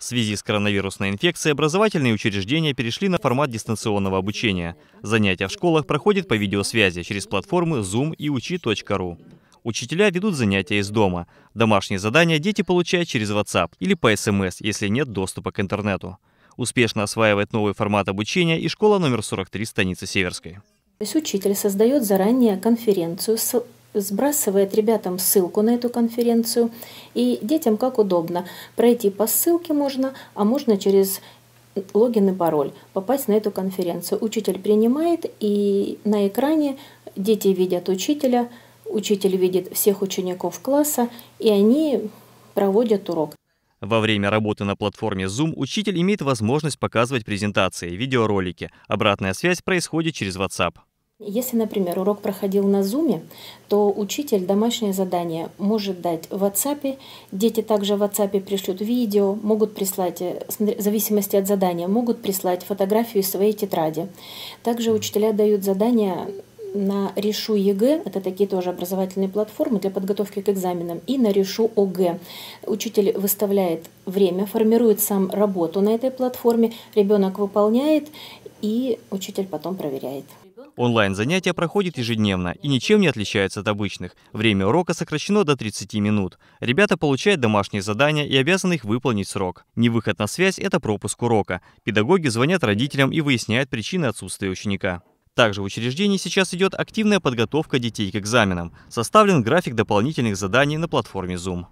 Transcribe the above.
В связи с коронавирусной инфекцией образовательные учреждения перешли на формат дистанционного обучения. Занятия в школах проходят по видеосвязи через платформы Zoom и учи.ру. Учителя ведут занятия из дома. Домашние задания дети получают через WhatsApp или по СМС, если нет доступа к интернету. Успешно осваивает новый формат обучения и школа номер 43 станицы Северской. То есть учитель создает заранее конференцию, сбрасывает ребятам ссылку на эту конференцию, и детям как удобно. Пройти по ссылке можно, а можно через логин и пароль попасть на эту конференцию. Учитель принимает, и на экране дети видят учителя, учитель видит всех учеников класса, и они проводят урок. Во время работы на платформе Zoom учитель имеет возможность показывать презентации, видеоролики. Обратная связь происходит через WhatsApp. Если, например, урок проходил на Zoom, то учитель домашнее задание может дать в WhatsApp. Дети также в WhatsApp пришлют видео, могут прислать, э, в зависимости от задания, могут прислать фотографию своей тетради. Также учителя дают задания на Решу ЕГЭ, это такие тоже образовательные платформы для подготовки к экзаменам, и на Решу ОГЭ. Учитель выставляет время, формирует сам работу на этой платформе, ребенок выполняет, и учитель потом проверяет. Онлайн-занятия проходят ежедневно и ничем не отличаются от обычных. Время урока сокращено до 30 минут. Ребята получают домашние задания и обязаны их выполнить срок. Невыход на связь – это пропуск урока. Педагоги звонят родителям и выясняют причины отсутствия ученика. Также в учреждении сейчас идет активная подготовка детей к экзаменам. Составлен график дополнительных заданий на платформе Zoom.